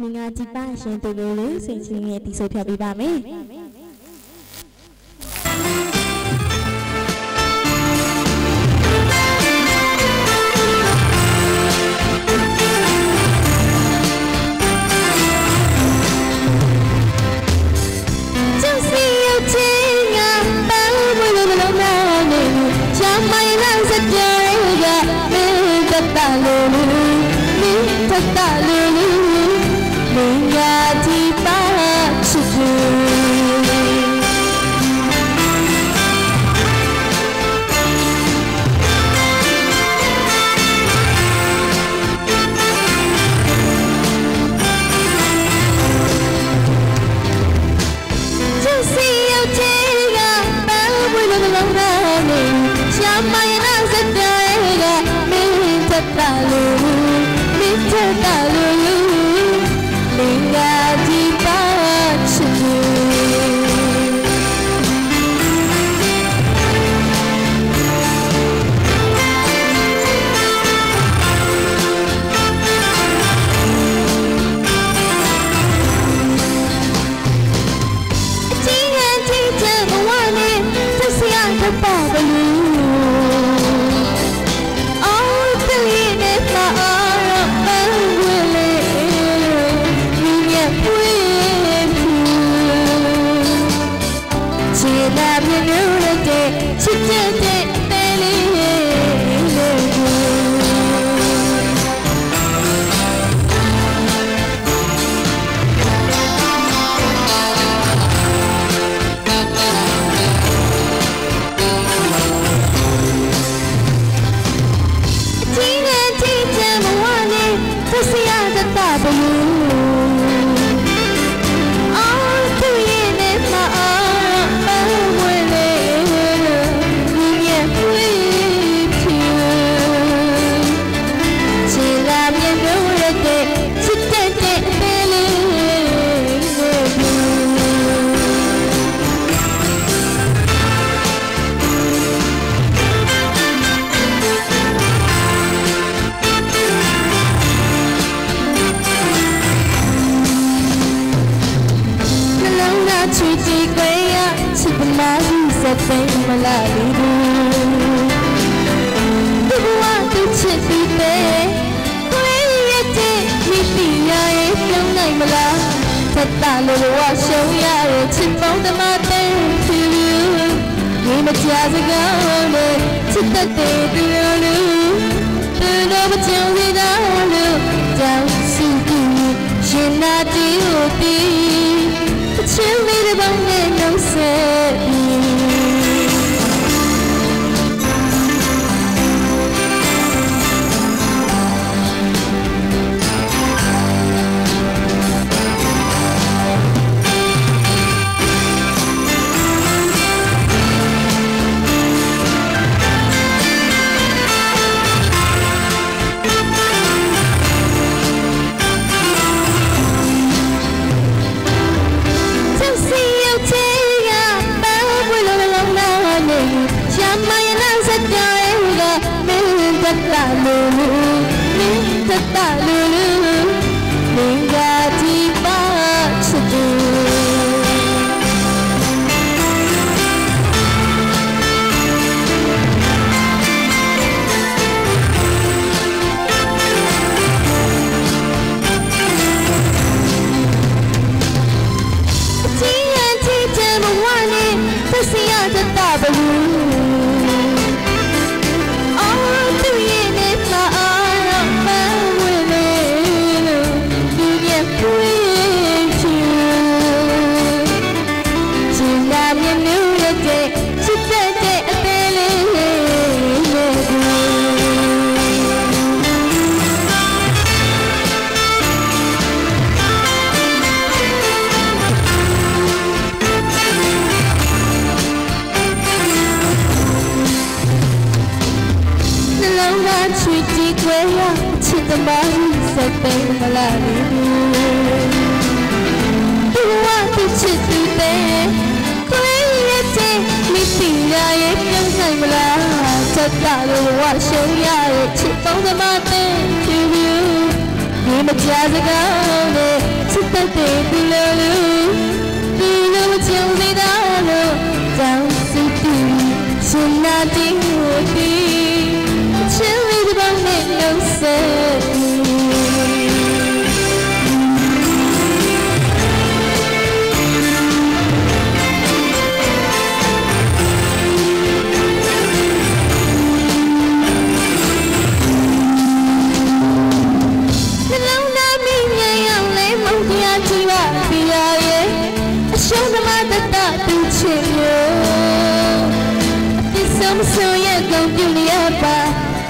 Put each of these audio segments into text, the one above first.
မင်္ဂလာကြီးပါရှင်သူတို့လေးစိတ်ချင်းရဲ့တီဆိုဖြတ်ပေးပါမယ် menjadi maksudku Siapa yang sedang minta terlalu, minta terlalu သိ မလာဘူးသူဘဝသူချစ်ပြီးပဲကိုယ်ရဲ့တဲ့မိတိရရဲ့ပြုံးနိုင်မလားသက်တာလို့ဘဝရှုံးရရဲ့ချစ်ပေါင်းတမတဲ့သူဒီမချစကားနဲ့ချစ်တတ်တဲ့သူလူသူတို့မချင်သေးတာလို့ကြောက်စီကူရှင်နာတီကိုတီး Şimdi bir bahane nasıl 快 kembali sampai malam ini Dua tisu tute Kuya te mi pira ye kyang sai mala chatta lo wa shou ya ye chi tong da ma te you you ni ma cha da ga ne chi ta te tu lo lo tu lo ma cha ni da lo jang si ti sun na ti ho ti chi wi da ba ရှုံးသမားတတသူချင်လို့ဒီဆုံးဆုံးရဲ့ကောင်းပြုလျက်ပါ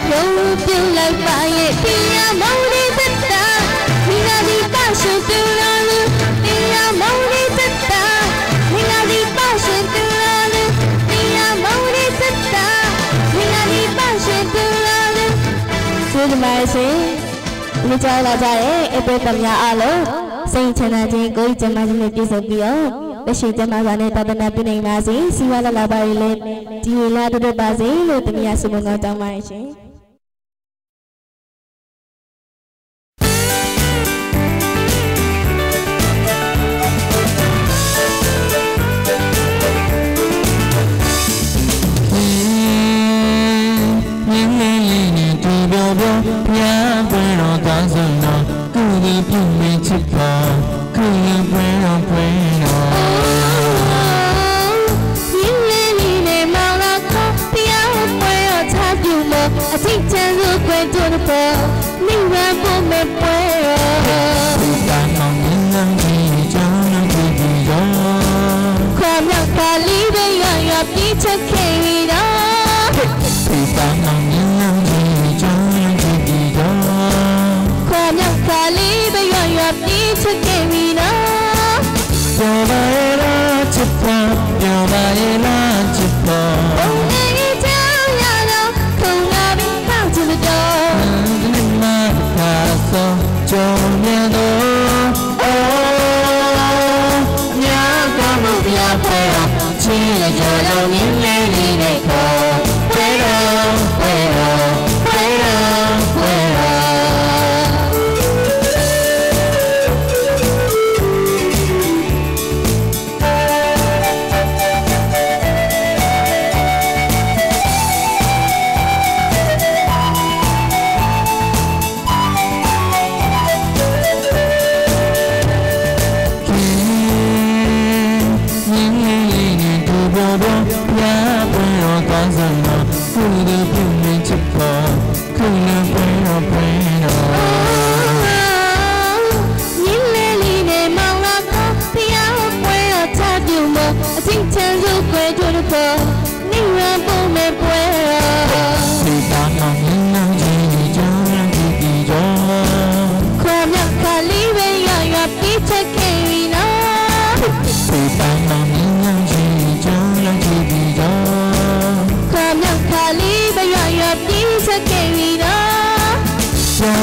လုံးပြုလိုက်ပါရဲ့ပြရမုန်းလေးတတမိနာဒီပါရှုသူတော်လူပြရမုန်းလေးတတမိနာဒီပါရှုသူတော်လူပြရမုန်းလေးတတမိနာဒီပါရှုသူတော်လူကျေးဇူးပါရှင်ဒီကြောင်လာကြရဲ့အပိသမများအားလုံးစိတ်ချမ်းသာခြင်းကိုယ်ကျမ်းမာခြင်းနဲ့ပြည့်စုံပြီးတော့ လက်ရှိကျမ်းမာစွာနဲ့တသနာပြုနိုင်ပါစေစီဝါလာလာပါရလေဒီဝလာတို့ပါစေလို့တမယာဆုမကောင်းတောင်းပါရှင်မြင်းလေးလေးနဲ့တူပြောပြောဖျားပွဲတော် တော့မိဝဲဖို့မဲ့ပွဲ မြင်တော့အိုးမြတ်တော်မူပြပွဲတော်ချင်းရကြတော်မြင်လေးလေးနဲ့ခေါ်